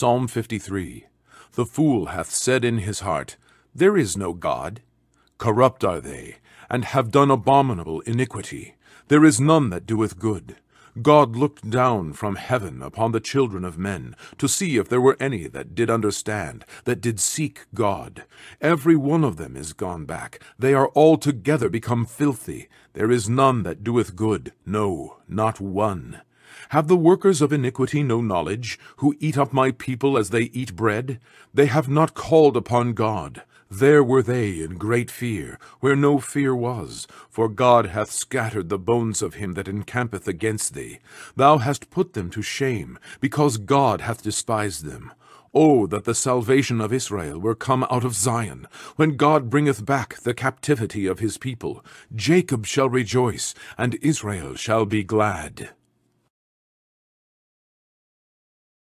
Psalm 53 The fool hath said in his heart, There is no God. Corrupt are they, and have done abominable iniquity. There is none that doeth good. God looked down from heaven upon the children of men, to see if there were any that did understand, that did seek God. Every one of them is gone back. They are altogether become filthy. There is none that doeth good, no, not one. Have the workers of iniquity no knowledge, who eat up my people as they eat bread? They have not called upon God. There were they in great fear, where no fear was, for God hath scattered the bones of him that encampeth against thee. Thou hast put them to shame, because God hath despised them. Oh, that the salvation of Israel were come out of Zion, when God bringeth back the captivity of his people. Jacob shall rejoice, and Israel shall be glad.